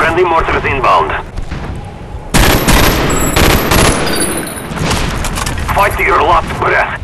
Friendly mortars inbound. Fight to your last breath.